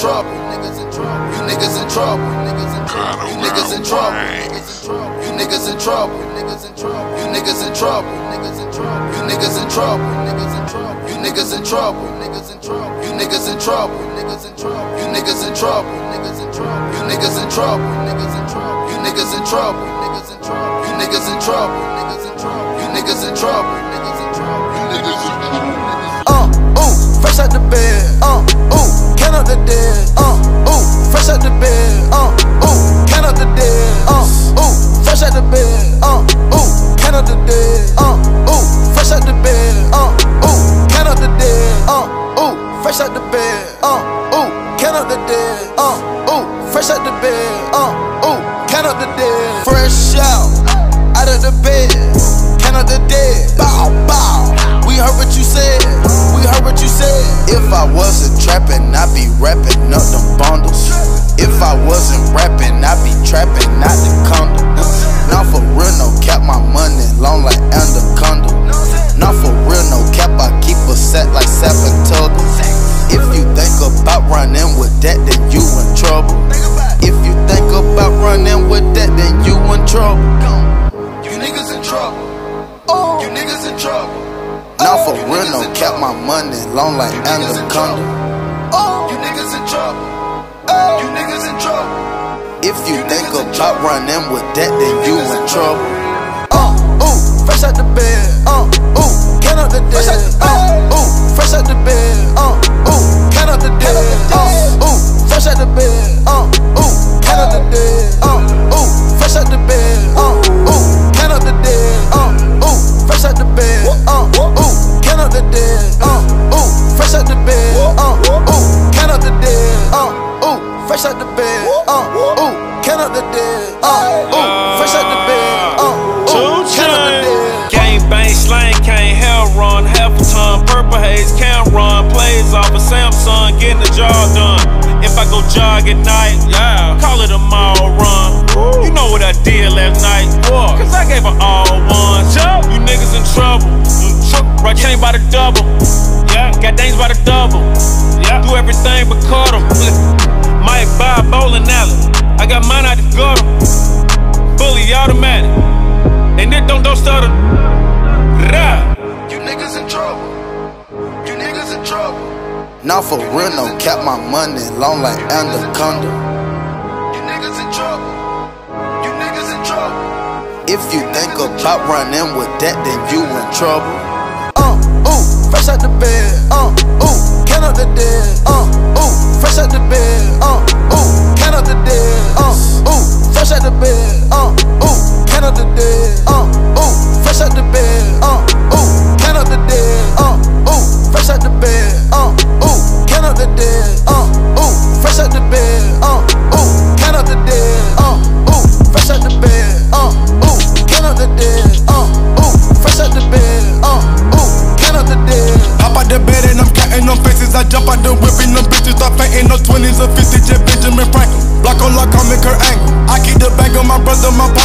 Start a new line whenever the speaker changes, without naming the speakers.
trouble. Niggas in trouble. You niggas in trouble. You Niggas in trouble. You niggas in trouble. You Niggas in trouble. You niggas in trouble. You Niggas in trouble. You niggas in trouble. Niggas in trouble. You niggas in trouble. Niggas in trouble. You niggas in trouble. Niggas in trouble. You niggas in trouble. Niggas in trouble. You niggas in trouble.
You niggas in trouble. You niggas in trouble. You niggas in trouble. You niggas in trouble. Niggas in trouble. You niggas in trouble. Uh, ooh, fresh out the bed. Uh, ooh. Uh, ooh, count up the dead. Uh, ooh, fresh out the bed. Uh, ooh, count up the dead. Uh, ooh, fresh out the bed. Uh, ooh, count up the dead. Uh, ooh, fresh out the bed. Uh, ooh, count up the dead. Fresh out, out of the bed. Count up the dead. Bow, bow. We heard what you said. We heard what you said. If I wasn't trapping, I'd be rapping up them bundles. If I wasn't rapping, I'd be trapping out the condo. For real, no cap, my money long like anaconda. Not for real, no cap, I keep a set like seven Tugger. If you think about running with that, then you in trouble. If you think about running with that, then you in trouble.
You niggas in trouble. You niggas in trouble.
Not for real, no cap, my money long like anaconda.
You niggas in trouble. Oh. You niggas in trouble.
If you think about running with that, then you in trouble. Uh, ooh, fresh out the bed.
Getting the job done. If I go jog at night, yeah, call it a mall run. You know what I did last night? What? Cause I gave her all ones. You niggas in trouble. Right chain by the double. Yeah, got things by the double. Yeah, do everything but cut 'em. Might buy a bowling alley. I got mine out the gutter. Fully automatic. And it don't don't stutter. Rah.
You niggas in trouble. You niggas in trouble.
Not for real, no cap, my money long like anaconda.
You niggas in trouble. You niggas in trouble.
If you think about running with that, then you in trouble. Uh, ooh, fresh out the bed. Uh, ooh, count up the dead. Uh, ooh, fresh out the bed. Uh, Uh, fresh out the bed. Uh, up the dead.
Hop out the bed and I'm them faces. I jump out the whip and them bitches start fainting. No 20s or 50s, just Benjamin Franklin. Block on lock, I make her angle. I keep the bag on my brother, my partner.